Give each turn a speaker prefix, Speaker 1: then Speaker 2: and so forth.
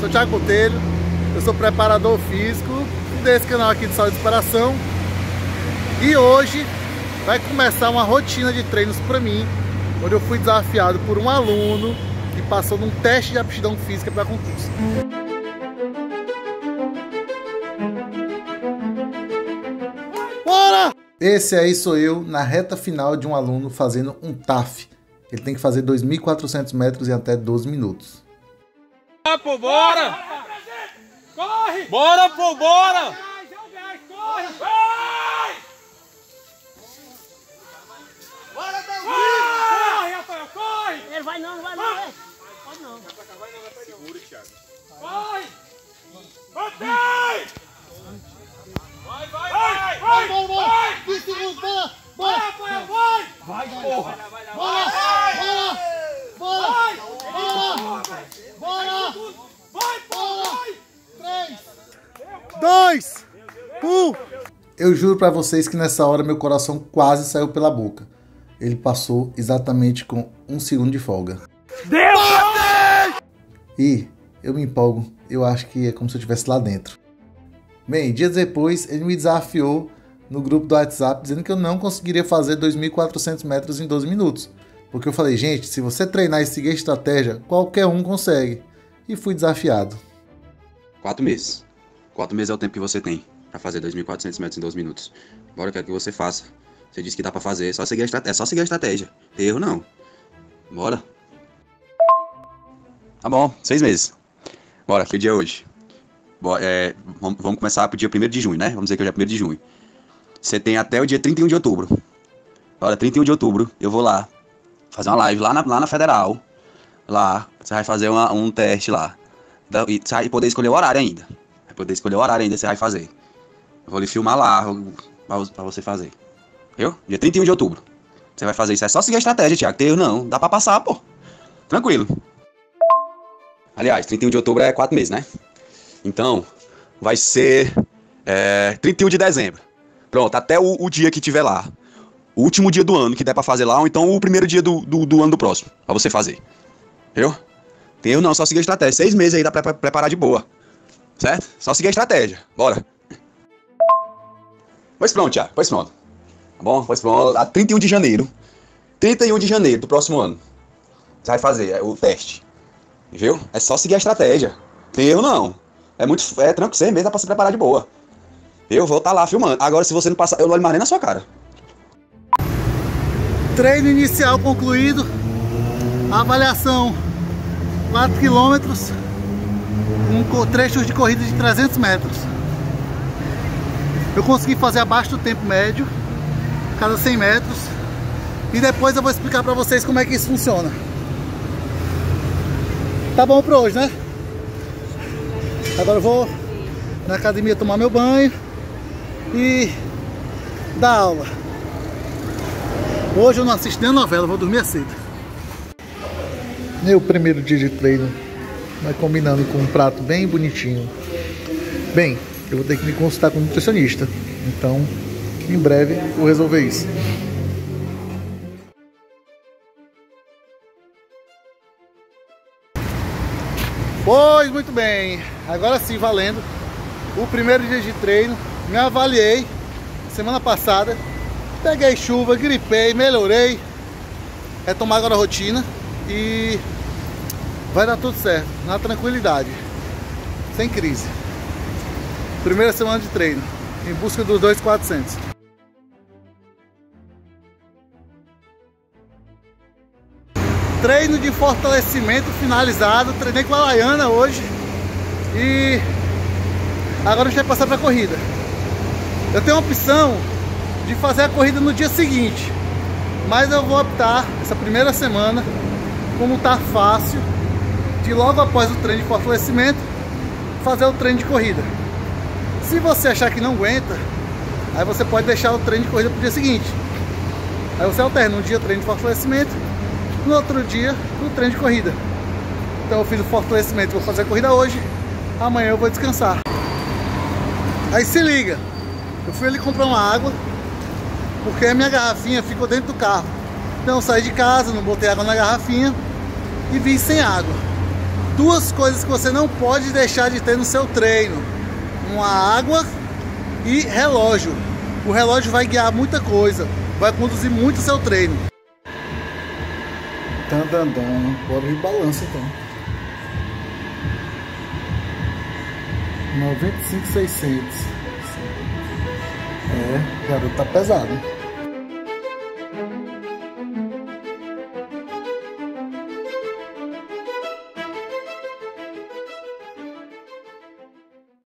Speaker 1: sou Thiago Botelho, eu sou preparador físico desse canal aqui de Saúde e Inspiração. E hoje vai começar uma rotina de treinos para mim, onde eu fui desafiado por um aluno que passou num teste de aptidão física para concurso. Bora! Esse aí sou eu na reta final de um aluno fazendo um TAF. Ele tem que fazer 2.400 metros em até 12 minutos.
Speaker 2: Bora, pô, bora! Corre! Bora, pô, bora! Corre! Vai! Bora, Corre, Rafael, corre!
Speaker 3: Ele vai não, não vai não. Pode não.
Speaker 2: Segura, Thiago. Corre! Mantém! Vai, vai, vai! Vai, vai, vai!
Speaker 1: 20 segundos, bora!
Speaker 2: Vai,
Speaker 1: Bora!
Speaker 2: Rafael, vai!
Speaker 1: Vai,
Speaker 2: Porra!
Speaker 1: Bora! Bora! Bora! Bora! Bora!
Speaker 2: Vai, pô, vai!
Speaker 1: Três, dois, um. Eu juro pra vocês que nessa hora meu coração quase saiu pela boca. Ele passou exatamente com um segundo de folga.
Speaker 2: Deu!
Speaker 1: E eu me empolgo, eu acho que é como se eu estivesse lá dentro. Bem, dias depois ele me desafiou no grupo do WhatsApp dizendo que eu não conseguiria fazer 2.400 metros em 12 minutos. Porque eu falei, gente, se você treinar e seguir a estratégia, qualquer um consegue. E fui desafiado.
Speaker 4: Quatro meses. Quatro meses é o tempo que você tem pra fazer 2.400 metros em 12 minutos. Bora, eu quero que você faça. Você disse que dá pra fazer, é só seguir a estratégia. É só seguir a estratégia. Erro não. Bora. Tá bom, seis meses. Bora, que dia é hoje? Bora, é, vamos, vamos começar pro dia 1 de junho, né? Vamos dizer que hoje é 1 de junho. Você tem até o dia 31 de outubro. Bora, 31 de outubro, eu vou lá. Fazer uma live lá na, lá na Federal. Lá, você vai fazer uma- um teste lá. Da- E vai poder escolher o horário ainda. Poder escolher o horário ainda você vai fazer. Eu vou lhe filmar lá pra você fazer. Viu? Dia 31 de outubro. Você vai fazer isso. É só seguir a estratégia, Thiago. Erro não. Dá pra passar, pô. Tranquilo. Aliás, 31 de outubro é 4 meses, né? Então, vai ser é, 31 de dezembro. Pronto, até o, o dia que tiver lá. O último dia do ano que der pra fazer lá, ou então o primeiro dia do, do, do ano do próximo. Pra você fazer. Tem erro não, só seguir a estratégia. Seis meses aí dá pra pra preparar de boa. Certo? Só seguir a estratégia. Bora. Pois pronto, Thiago. Pois pronto. Tá bom? Pois pronto. A 31 de janeiro. 31 de janeiro do próximo ano. Você vai fazer o teste. Viu? É só seguir a estratégia. Tem erro não. É muito. É tranquilo, seis meses dá pra se preparar de boa. Eu vou estar lá filmando. Agora, se você não passar, eu olho mais nem na sua cara.
Speaker 1: Treino inicial concluído. Avaliação 4 km com co- trechos de corrida de 300 metros. Eu consegui fazer abaixo do tempo médio, cada 100 metros. E depois eu vou explicar pra vocês como é que isso funciona. Tá bom pra hoje, né? Agora eu vou na academia tomar meu banho e dar aula. Hoje eu não assisto nem a novela, vou dormir cedo. Meu primeiro dia de treino vai combinando com um prato bem bonitinho. Bem, eu vou ter que me consultar com um nutricionista. Então, em breve vou resolver isso. Pois muito bem, agora sim valendo. O primeiro dia de treino, me avaliei semana passada. Peguei chuva, gripei, melhorei. É tomar agora a rotina e vai dar tudo certo, na tranquilidade, sem crise. Primeira semana de treino, em busca dos 2,400. Treino de fortalecimento finalizado, treinei com a Laiana hoje e agora a gente vai passar para a corrida. Eu tenho a opção de fazer a corrida no dia seguinte, mas eu vou optar essa primeira semana, como tá fácil, de logo após o treino de fortalecimento fazer o treino de corrida. Se você achar que não aguenta, aí você pode deixar o treino de corrida para o dia seguinte. Aí você alterna um dia treino de fortalecimento, no outro dia o treino de corrida. Então eu fiz o fortalecimento, vou fazer a corrida hoje, amanhã eu vou descansar. Aí se liga, eu fui ali comprar uma água, porque a minha garrafinha ficou dentro do carro. Então eu saí de casa, não botei água na garrafinha e vim sem água. Duas coisas que você não pode deixar de ter no seu treino: uma água e relógio. O relógio vai guiar muita coisa, vai conduzir muito o seu treino. Tandandam, bora de balanço então. 95,600. É, garoto, tá pesado.